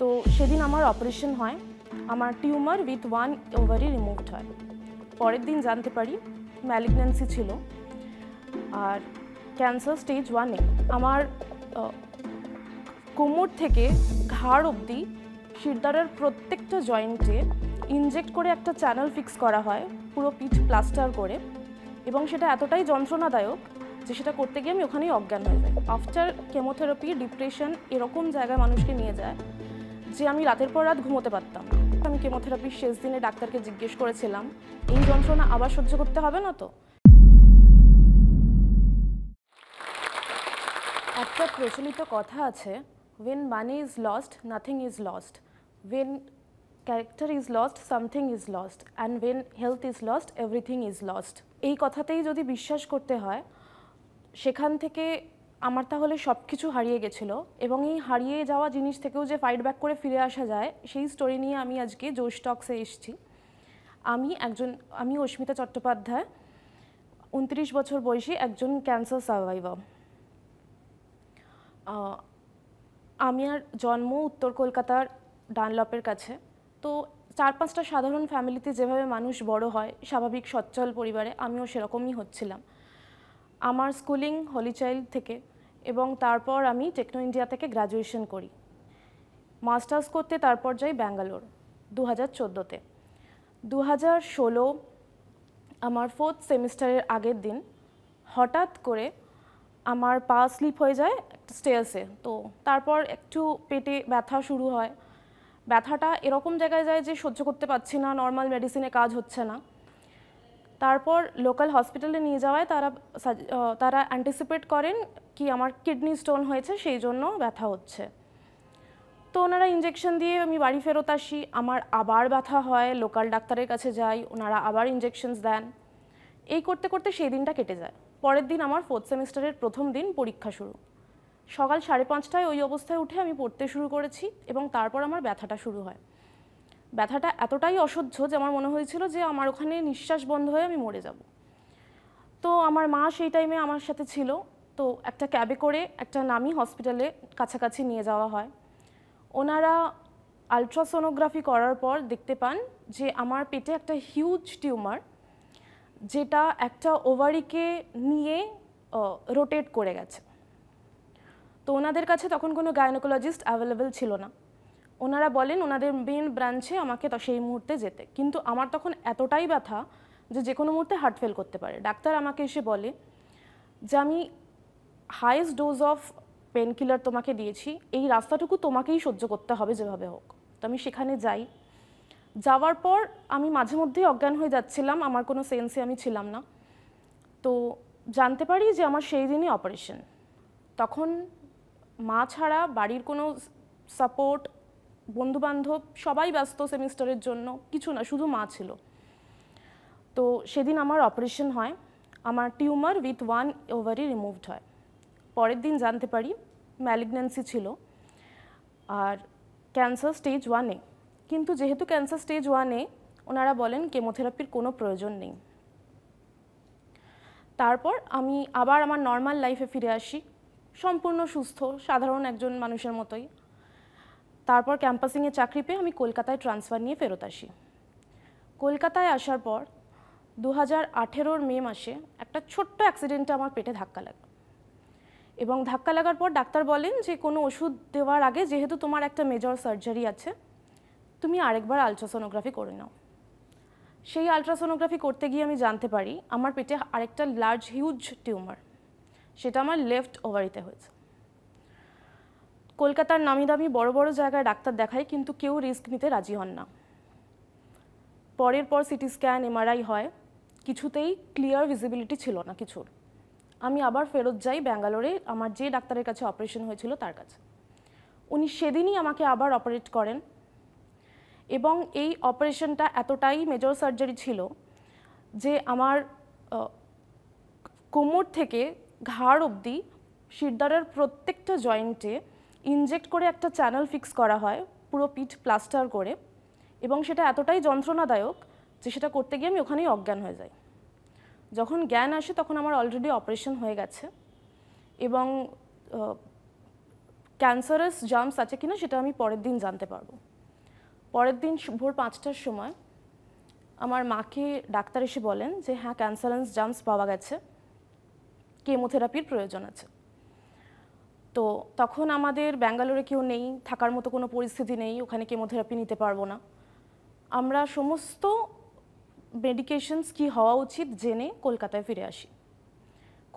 তো সেদিন আমার অপারেশন হয়। আমার tumour with one ovary removed হয়। পরের দিন জানতে পারি ম্যালিগন্যান্সি ছিল। আর ক্যান্সার স্টেজ ওয়ানে আমার কোমর থেকে ঘাড় অবধি শিরদাঁড়ের প্রত্যেকটা জয়েন্টে ইনজেক্ট করে একটা চ্যানেল ফিক্স করা হয়, পুরো পিঠ প্লাস্টার করে। এবং সেটা এতটাই যন্ত্রণাদায়ক যে সেটা করতে গিয়ে আমি ওখানেই অজ্ঞান হয়ে যাই। আফটার কেমোথেরাপি ডিপ্রেশন এরকম জায়গায় মানুষকে নিয়ে যায় যে আমি রাতের পর রাত ঘুমোতে পারতাম। আমি কেমোথেরাপির শেষ দিনে ডাক্তারকে জিজ্ঞেস করেছিলাম, এই যন্ত্রণা আবার সহ্য করতে হবে না তো? একটা প্রচলিত কথা আছে when money is lost nothing is lost when character is lost something is lost and when health is lost everything is lost এই কথাতেই যদি বিশ্বাস করতে হয়, সেখান থেকে আমার তাহলে সব কিছু হারিয়ে গেছিল এবং এই হারিয়ে যাওয়া জিনিস থেকেও যে ফাইট ব্যাক করে ফিরে আসা যায়, সেই স্টোরি নিয়ে আমি আজকে জোশ টক্সে এসেছি। আমি একজন, আমি অস্মিতা চট্টোপাধ্যায়, উনত্রিশ বছর বয়সী একজন ক্যান্সার সার্ভাইভার আর জন্ম উত্তর কলকাতার ডানলপের কাছে। তো চার পাঁচটা সাধারণ ফ্যামিলিতে যেভাবে মানুষ বড় হয়, স্বাভাবিক সচ্ছল পরিবারে আমিও সেরকমই হচ্ছিলাম। আমার স্কুলিং হলি চাইল্ড থেকে এবং তারপর আমি টেকনো ইন্ডিয়া থেকে গ্র্যাজুয়েশন করি। মাস্টার্স করতে তারপর যাই ব্যাঙ্গালোর দু হাজার চোদ্দোতে। দু হাজার ষোলো আমার ফোর্থ সেমিস্টারের আগের দিন হঠাৎ করে আমার পা স্লিপ হয়ে যায় একটা স্টেয়ার্সে তো তারপর একটু পেটে ব্যথা শুরু হয়। ব্যথাটা এরকম জায়গায় যায় যে সহ্য করতে পারছি না নর্মাল মেডিসিনে কাজ হচ্ছে না। তারপর লোকাল হসপিটালে নিয়ে যাওয়ায় তারা তারা অ্যান্টিসিপেট করেন কি আমার কিডনি স্টোন হয়েছে, সেই জন্য ব্যথা হচ্ছে। তো ওনারা ইঞ্জেকশন দিয়ে আমি বাড়ি ফেরত আসি, আমার আবার ব্যথা হয় লোকাল ডাক্তারের কাছে যাই, ওনারা আবার ইঞ্জেকশনস দেন। এই করতে করতে সেই দিনটা কেটে যায়। পরের দিন আমার ফোর্থ সেমিস্টারের প্রথম দিন পরীক্ষা শুরু। সকাল সাড়ে পাঁচটায় ওই অবস্থায় উঠে আমি পড়তে শুরু করেছি এবং তারপর আমার ব্যথাটা শুরু হয়। ব্যথাটা এতটাই অসহ্য যে আমার মনে হয়েছিল যে আমার ওখানে নিঃশ্বাস বন্ধ হয়ে আমি মরে যাব। তো আমার মা সেই টাইমে আমার সাথে ছিল। তো একটা ক্যাবে করে একটা নামি হসপিটালে কাছাকাছি নিয়ে যাওয়া হয়। ওনারা আলট্রাসোনোগ্রাফি করার পর দেখতে পান যে আমার পেটে একটা হিউজ টিউমার যেটা একটা ওভারিকে নিয়ে রোটেট করে গেছে। তো ওনাদের কাছে তখন কোনো গাইনোকোলজিস্ট অ্যাভেলেবেল ছিল না। ওনারা বলেন, ওনাদের মেন ব্রাঞ্চে আমাকে সেই মুহূর্তে যেতে। কিন্তু আমার তখন এতটাই ব্যথা যে যে কোনো মুহূর্তে হার্ট ফেল করতে পারে। ডাক্তার আমাকে এসে বলে যে, আমি highest dose of painkiller তোমাকে দিয়েছি। এই রাস্তাটুকু তোমাকেই সহ্য করতে হবে যেভাবে হোক। তো আমি সেখানে যাই। যাওয়ার পর আমি মাঝে মধ্যেই অজ্ঞান হয়ে যাচ্ছিলাম। আমার কোনো সেন্সে আমি ছিলাম না। তো জানতে পারি যে আমার সেই দিনই অপারেশন তখন মা ছাড়া বাড়ির কোনো সাপোর্ট বন্ধুবান্ধব, সবাই ব্যস্ত সেমিস্টারের জন্য, কিছু না, শুধু মা ছিল। তো সেদিন আমার অপারেশন হয়, আমার tumour with one ovary removed হয়। পরের দিন জানতে পারি, ম্যালিগন্যান্সি ছিল, আর ক্যান্সার স্টেজ ওয়ানে কিন্তু যেহেতু ক্যান্সার স্টেজ ওয়ানে ওনারা বলেন কেমোথেরাপির কোনো প্রয়োজন নেই। তারপর আমি আবার আমার নর্মাল লাইফে ফিরে আসি, সম্পূর্ণ সুস্থ, সাধারণ একজন মানুষের মতোই। তারপর ক্যাম্পাসিংয়ে চাকরি পেয়ে আমি কলকাতায় ট্রান্সফার নিয়ে ফেরত আসি। কলকাতায় আসার পর দু হাজার মে মাসে একটা ছোট্ট অ্যাক্সিডেন্টে আমার পেটে ধাক্কা লাগে এবং ধাক্কা লাগার পর ডাক্তার বলেন যে, কোনো ওষুধ দেওয়ার আগে যেহেতু তোমার একটা মেজর সার্জারি আছে, তুমি আরেকবার আলট্রাসোনোগ্রাফি করে নাও। সেই আলট্রাসোনোগ্রাফি করতে গিয়ে আমি জানতে পারি, আমার পেটে আরেকটা লার্জ হিউজ টিউমার সেটা আমার লেফট ওভারিতে হয়েছে। কলকাতার নামি দামি বড় বড় জায়গায় ডাক্তার দেখায়, কিন্তু কেউ রিস্ক নিতে রাজি হন না। পরের পর সিটি স্ক্যান এমআরআই হয়। কিছুতেই ক্লিয়ার ভিজিবিলিটি ছিল না কিছুর। আমি আবার ফেরত যাই ব্যাঙ্গালোরে, আমার যে ডাক্তারের কাছে অপারেশন হয়েছিল তার কাছে। উনি সেদিনই আমাকে আবার অপারেট করেন। এবং এই অপারেশনটা এতটাই মেজর সার্জারি ছিল যে আমার কোমর থেকে ঘাড় অবধি শিরদাঁড়ের প্রত্যেকটা জয়েন্টে ইনজেক্ট করে একটা চ্যানেল ফিক্স করা হয়, পুরো পিঠ প্লাস্টার করে, এবং সেটা এতটাই যন্ত্রণাদায়ক যে সেটা করতে গিয়ে আমি ওখানেই অজ্ঞান হয়ে যাই। যখন জ্ঞান আসে তখন আমার অলরেডি অপারেশন হয়ে গেছে, এবং ক্যান্সারাস জার্মস আছে কিনা সেটা আমি পরের দিন জানতে পারব। পরের দিন ভোর পাঁচটার সময় আমার মাকে ডাক্তার এসে বলেন যে হ্যাঁ ক্যান্সারাস জার্মস পাওয়া গেছে, কেমোথেরাপির প্রয়োজন আছে। তো তখন আমাদের ব্যাঙ্গালোরে কেউ নেই, থাকার মতো কোনো পরিস্থিতি নেই, ওখানে কেমোথেরাপি নিতে পারব না। আমরা সমস্ত মেডিকেশনস কি হওয়া উচিত জেনে কলকাতায় ফিরে আসি।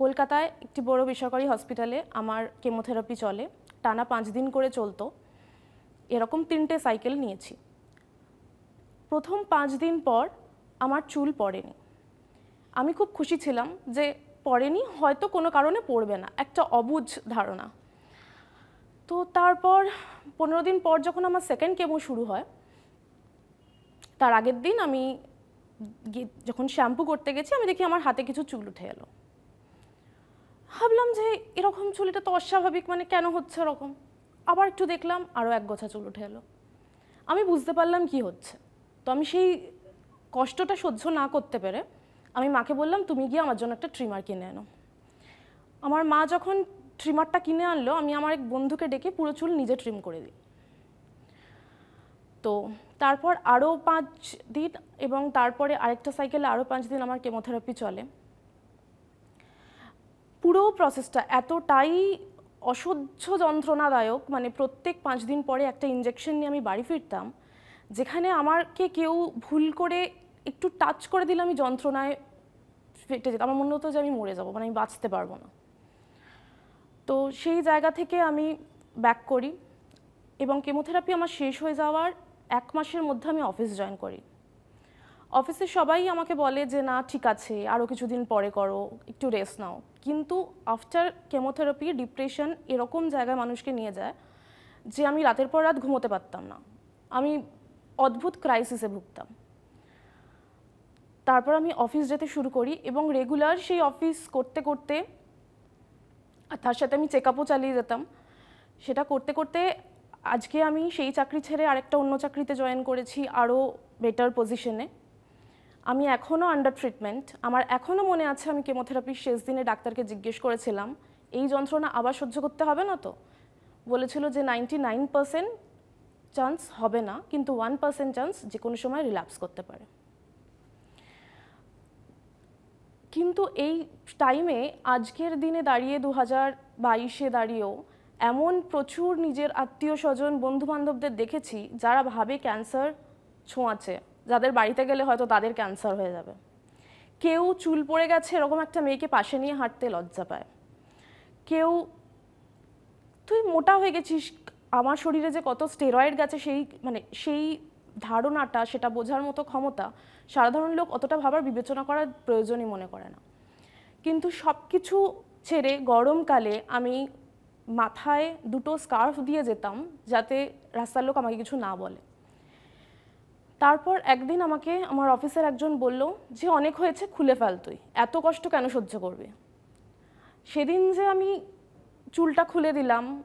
কলকাতায় একটি বড় বেসরকারি হসপিটালে আমার কেমোথেরাপি চলে, টানা পাঁচ দিন করে চলতো। এরকম তিনটে সাইকেল নিয়েছি। প্রথম পাঁচ দিন পর আমার চুল পড়েনি। আমি খুব খুশি ছিলাম যে পড়েনি, হয়তো কোনো কারণে পড়বে না, একটা অবুঝ ধারণা। তো তারপর পনেরো দিন পর যখন আমার সেকেন্ড কেমো শুরু হয়, তার আগের দিন আমি যখন শ্যাম্পু করতে গেছি, আমি দেখি আমার হাতে কিছু চুল উঠে এলো। ভাবলাম যে এরকম চুল, এটা তো অস্বাভাবিক মানে কেন হচ্ছে এরকম আবার একটু দেখলাম আরও এক গোছা চুল উঠে এলো। আমি বুঝতে পারলাম কি হচ্ছে। তো আমি সেই কষ্টটা সহ্য না করতে পেরে আমি মাকে বললাম, তুমি গিয়ে আমার জন্য একটা ট্রিমার কিনে এনো। আমার মা যখন ট্রিমারটা কিনে আনলো, আমি আমার এক বন্ধুকে ডেকে পুরো চুল নিজে ট্রিম করে দিই। তো তারপর আরও পাঁচ দিন এবং তারপরে আরেকটা সাইকেলে আরও পাঁচ দিন আমার কেমোথেরাপি চলে। পুরো প্রসেসটা এতটাই অসহ্য যন্ত্রণাদায়ক মানে প্রত্যেক পাঁচ দিন পরে একটা ইঞ্জেকশন নিয়ে আমি বাড়ি ফিরতাম, যেখানে আমাকে কেউ ভুল করে একটু টাচ করে দিলে আমি যন্ত্রণায় ফেটে যেতাম। আমার মনে হতো যে আমি মরে যাব মানে আমি বাঁচতে পারব না। তো সেই জায়গা থেকে আমি ব্যাক করি এবং কেমোথেরাপি আমার শেষ হয়ে যাওয়ার এক মাসের মধ্যে আমি অফিস জয়েন করি। অফিসে সবাই আমাকে বলে যে, না, ঠিক আছে আরও কিছুদিন পরে করো, একটু রেস্ট নাও। কিন্তু আফটার কেমোথেরাপি ডিপ্রেশন এরকম জায়গায় মানুষকে নিয়ে যায় যে, আমি রাতের পর রাত ঘুমোতে পারতাম না। আমি অদ্ভুত ক্রাইসিসে ভুগতাম। তারপর আমি অফিস যেতে শুরু করি এবং রেগুলার সেই অফিস করতে করতে আর তার সাথে আমি চেক আপও চালিয়ে যেতাম। সেটা করতে করতে আজকে আমি সেই চাকরি ছেড়ে আরেকটা অন্য চাকরিতে জয়েন করেছি আরও বেটার পজিশনে আমি এখনও আন্ডার ট্রিটমেন্ট আমার এখনও মনে আছে আমি কেমোথেরাপির শেষ দিনে ডাক্তারকে জিজ্ঞেস করেছিলাম, এই যন্ত্রণা আবার সহ্য করতে হবে না তো? বলেছিল যে নাইনটি নাইন পার্সেন্ট চান্স হবে না, কিন্তু ওয়ান পার্সেন্ট চান্স যে কোনো সময় রিল্যাপস করতে পারে। কিন্তু এই টাইমে আজকের দিনে দাঁড়িয়ে দু হাজার বাইশে দাঁড়িয়েও এমন প্রচুর নিজের আত্মীয় স্বজন বন্ধু বান্ধবদের দেখেছি যারা ভাবে ক্যান্সার ছোঁয়াছে যাদের বাড়িতে গেলে হয়তো তাদের ক্যান্সার হয়ে যাবে। কেউ চুল পড়ে গেছে এরকম একটা মেয়েকে পাশে নিয়ে হাঁটতে লজ্জা পায়। কেউ, তুই মোটা হয়ে গেছিস, আমার শরীরে যে কত স্টেরয়েড গেছে, সেই মানে সেই ধারণাটা, সেটা বোঝার মতো ক্ষমতা সাধারণ লোক অতটা ভাবার বিবেচনা করার প্রয়োজনই মনে করে না। কিন্তু সব কিছু ছেড়ে গরমকালে আমি মাথায় দুটো স্কার্ফ দিয়ে যেতাম যাতে রাস্তার লোক আমাকে কিছু না বলে। তারপর একদিন আমাকে, আমার অফিসের একজন বলল, যে অনেক হয়েছে, খুলে ফেল তুই। এত কষ্ট কেন সহ্য করবে? সেদিন যে আমি চুলটা খুলে দিলাম,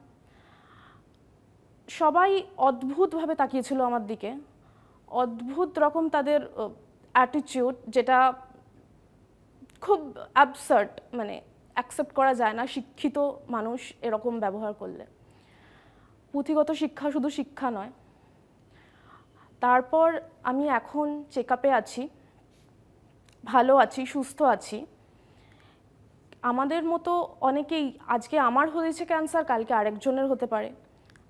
সবাই অদ্ভুতভাবে তাকিয়েছিল আমার দিকে। অদ্ভুত রকম তাদের অ্যাটিটিউড যেটা খুব অ্যাবসার্ট মানে অ্যাকসেপ্ট করা যায় না শিক্ষিত মানুষ এরকম ব্যবহার করলে। পুঁথিগত শিক্ষা শুধু শিক্ষা নয়। তারপর আমি এখন চেক আছি, ভালো আছি, সুস্থ আছি। আমাদের মতো অনেকেই, আজকে আমার হয়েছে ক্যান্সার কালকে আরেকজনের হতে পারে।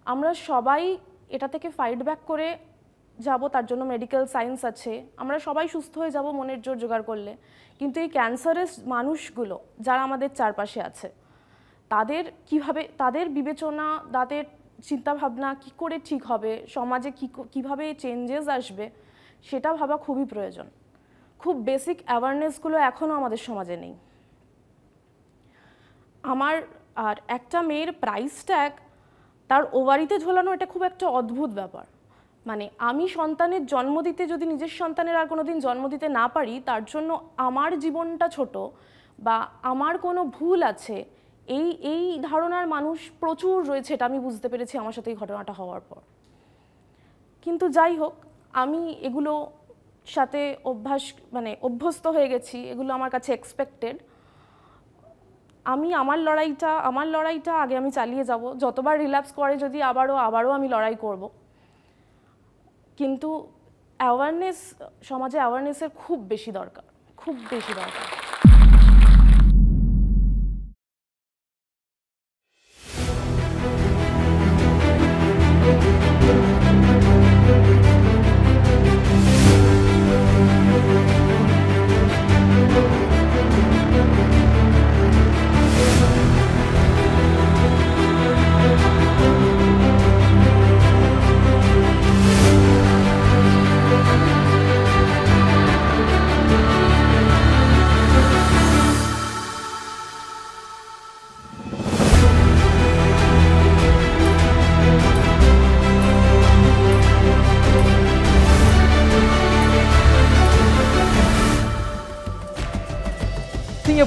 আমরা সবাই এটা থেকে ফাইট ব্যাক করে যাব, তার জন্য মেডিকেল সায়েন্স আছে। আমরা সবাই সুস্থ হয়ে যাব, মনের জোর জোগাড় করলে। কিন্তু এই ক্যান্সারের মানুষগুলো যারা আমাদের চারপাশে আছে, তাদের কীভাবে, তাদের বিবেচনা, তাদের চিন্তাভাবনা কি করে ঠিক হবে, সমাজে কী কীভাবে চেঞ্জেস আসবে, সেটা ভাবা খুবই প্রয়োজন। খুব বেসিক অ্যাওয়ারনেসগুলো এখনও আমাদের সমাজে নেই। আমার আর একটা মেয়ের প্রাইস ট্যাগ তার ওভারিতে ঝোলানো এটা খুব একটা অদ্ভুত ব্যাপার। মানে আমি সন্তানের জন্ম দিতে যদি নিজের সন্তানের আর কোনো দিন জন্ম দিতে না পারি, তার জন্য আমার জীবনটা ছোট বা আমার কোনো ভুল আছে, এই এই ধারণার মানুষ প্রচুর রয়েছে এটা আমি বুঝতে পেরেছি আমার সাথে এই ঘটনাটা হওয়ার পর। কিন্তু যাই হোক, আমি এগুলো সাথে অভ্যাস মানে অভ্যস্ত হয়ে গেছি, এগুলো আমার কাছে এক্সপেক্টেড আমি আমার লড়াইটা আমার লড়াইটা আগে আমি চালিয়ে যাব, যতবার রিল্যাপস করে যদি আবারও আবারও আমি লড়াই করব। কিন্তু অ্যাওয়ারনেস সমাজে অ্যাওয়ারনেসের খুব বেশি দরকার খুব বেশি দরকার।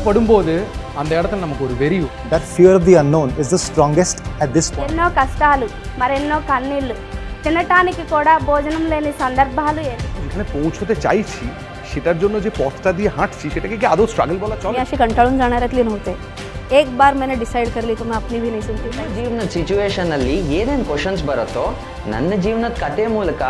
படும்போது அந்த இடத்துல நமக்கு ஒரு வெறி That fear of the unknown is the strongest at this point. ఎన్నో కష్టాలు మరెన్నో కన్నీళ్ళు తినటానికి కూడా భోజనం లేని సందర్భాలు ఎన్నో যেখানে পৌঁছতে চাইছি সেটার জন্য যে পথটা দিয়ে হাঁটছি সেটাকে কি আদৌ স্ট্রাগল बला मी চলে अशी कंटाळून जाणाऱ्यातली नव्हते एक बार मैंने डिसाइड कर ली तो मैं अपनी भी नहीं सुनती ಜೀವನದ ಸಿಚುವೇಶನ್ ಅಲ್ಲಿ ಏನೇನು ಕ್ವಶನ್ಸ್ ಬರುತ್ತೋ ನನ್ನ ಜೀವನದ ಕತೆ ಮೂಲಕ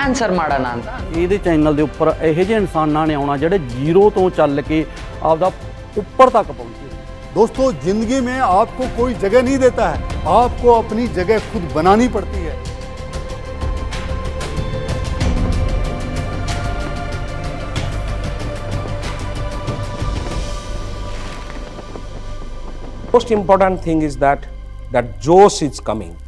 ಆನ್ಸರ್ ಮಾಡೋಣ ಅಂತ ਇਹਦੇ ਚੈਨਲ ਦੇ ਉੱਪਰ ਇਹੋ ਜਿਹੇ ਇਨਸਾਨਾਂ ਨੇ ਆਉਣਾ ਜਿਹੜੇ ਜ਼ੀਰੋ ਤੋਂ ਚੱਲ ਕੇ ਆਪਦਾ ऊपर तक पहुँचे। दोस्तों, ज़िंदगी में आपको कोई जगह नहीं देता है। आपको अपनी जगह खुद बनानी पड़ती है। Most important thing is that that जोश इज़ कमिंग